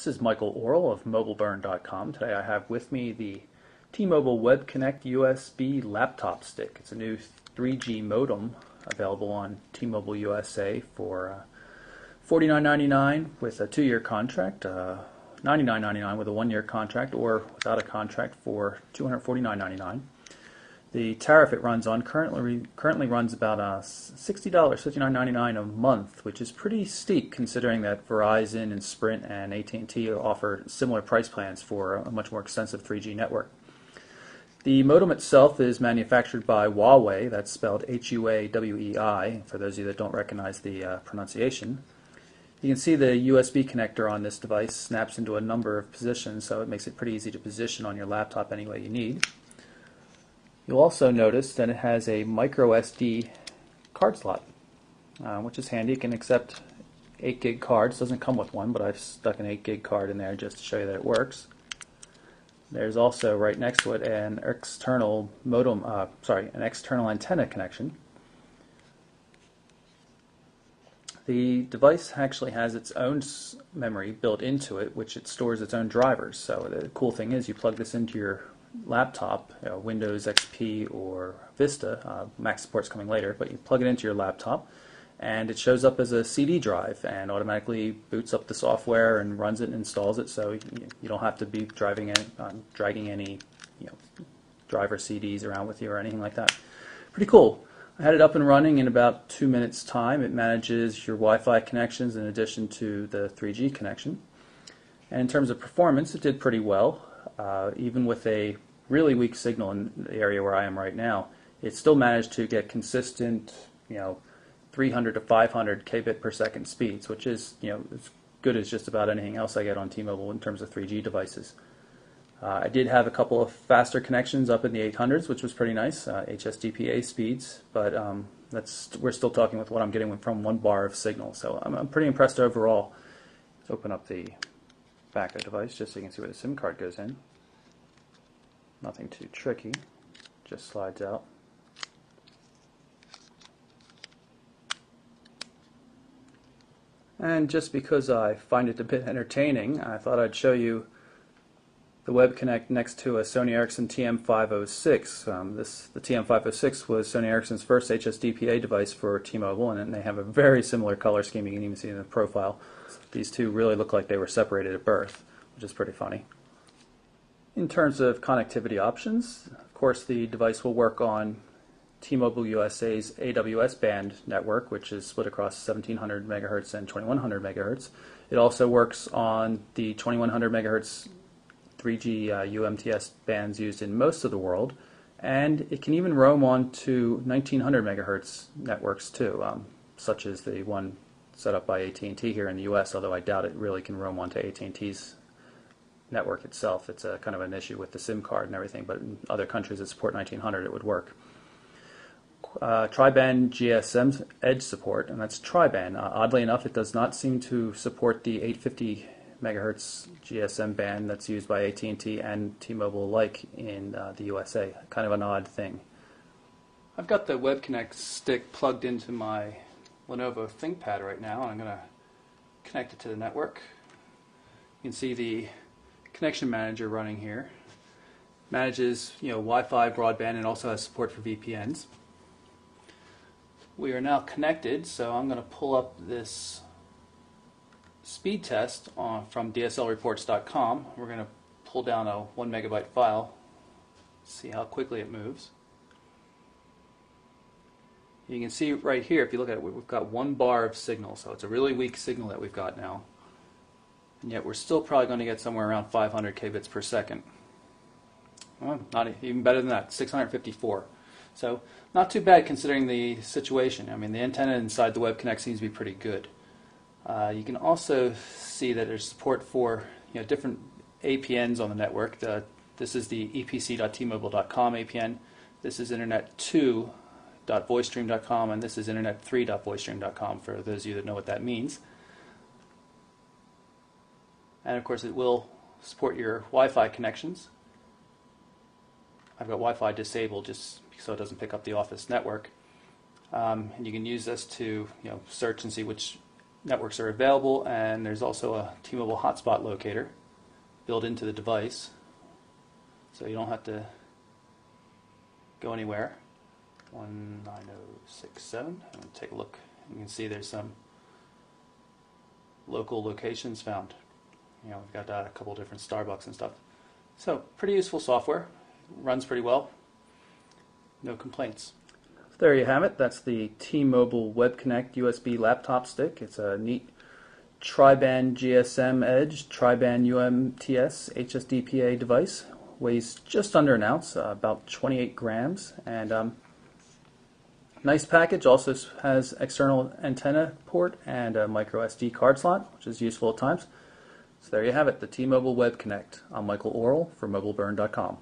This is Michael Oryl of MobileBurn.com. Today I have with me the T-Mobile Web Connect USB laptop stick. It's a new 3G modem available on T-Mobile USA for uh, $49.99 with a two-year contract, uh, $99.99 with a one-year contract, or without a contract for $249.99. The tariff it runs on currently currently runs about uh, $60, $59.99 a month, which is pretty steep considering that Verizon and Sprint and AT&T offer similar price plans for a much more extensive 3G network. The modem itself is manufactured by Huawei, that's spelled H-U-A-W-E-I, for those of you that don't recognize the uh, pronunciation. You can see the USB connector on this device snaps into a number of positions, so it makes it pretty easy to position on your laptop any way you need. You'll also notice that it has a micro SD card slot, uh, which is handy. It can accept 8 gig cards. Doesn't come with one, but I've stuck an 8 gig card in there just to show you that it works. There's also right next to it an external modem, uh, sorry, an external antenna connection. The device actually has its own memory built into it, which it stores its own drivers. So the cool thing is you plug this into your laptop, you know, Windows XP or Vista, uh, Mac support's coming later, but you plug it into your laptop and it shows up as a CD drive and automatically boots up the software and runs it and installs it so you, don't have to be driving any, um, dragging any you know, driver CDs around with you or anything like that. Pretty cool. I had it up and running in about two minutes time. It manages your Wi-Fi connections in addition to the 3G connection. And in terms of performance, it did pretty well uh, even with a really weak signal in the area where I am right now, it still managed to get consistent, you know, 300 to 500 kbit per second speeds, which is, you know, as good as just about anything else I get on T-Mobile in terms of 3G devices. Uh, I did have a couple of faster connections up in the 800s, which was pretty nice, uh, HSDPA speeds, but um, that's we're still talking with what I'm getting from one bar of signal, so I'm, I'm pretty impressed overall. Let's open up the back of the device just so you can see where the SIM card goes in. Nothing too tricky, just slides out. And just because I find it a bit entertaining, I thought I'd show you the Web Connect next to a Sony Ericsson TM506. Um, this the TM506 was Sony Ericsson's first HSDPA device for T-Mobile, and they have a very similar color scheme. You can even see in the profile. These two really look like they were separated at birth, which is pretty funny. In terms of connectivity options, of course the device will work on T-Mobile USA's AWS band network, which is split across 1700 megahertz and 2100 megahertz. It also works on the 2100 megahertz 3G uh, UMTS bands used in most of the world, and it can even roam on to 1900 megahertz networks too, um, such as the one set up by AT&T here in the U.S., although I doubt it really can roam onto AT&T's network itself. It's a kind of an issue with the SIM card and everything, but in other countries that support 1900 it would work. Uh, tri-band GSM edge support, and that's tri-band. Uh, oddly enough, it does not seem to support the 850 megahertz GSM band that's used by AT&T and T-Mobile alike in uh, the USA. Kind of an odd thing. I've got the WebConnect stick plugged into my Lenovo ThinkPad right now, and I'm going to connect it to the network. You can see the connection manager running here. Manages you know Wi-Fi, broadband, and also has support for VPNs. We are now connected, so I'm going to pull up this speed test on, from DSLReports.com. We're going to pull down a one megabyte file, see how quickly it moves. You can see right here, if you look at it, we've got one bar of signal, so it's a really weak signal that we've got now. And yet we're still probably going to get somewhere around 500 kbits per second. Well, not even better than that, 654. So not too bad considering the situation. I mean, the antenna inside the Web Connect seems to be pretty good. Uh, you can also see that there's support for you know, different APNs on the network. The, this is the epc.tmobile.com APN. This is internet2.voicestream.com, and this is internet3.voicestream.com for those of you that know what that means. And of course it will support your Wi-Fi connections. I've got Wi-Fi disabled just so it doesn't pick up the office network. Um, and you can use this to you know search and see which networks are available, and there's also a T-Mobile hotspot locator built into the device, so you don't have to go anywhere. 19067. I'm going to take a look. You can see there's some local locations found. You know, we've got uh, a couple different Starbucks and stuff. So, pretty useful software. Runs pretty well. No complaints. There you have it. That's the T-Mobile Web Connect USB laptop stick. It's a neat tri-band GSM Edge, tri-band UMTS HSDPA device. Weighs just under an ounce, uh, about 28 grams, and um, nice package. Also has external antenna port and a micro SD card slot, which is useful at times. So there you have it, the T-Mobile Web Connect. I'm Michael Oryl for MobileBurn.com.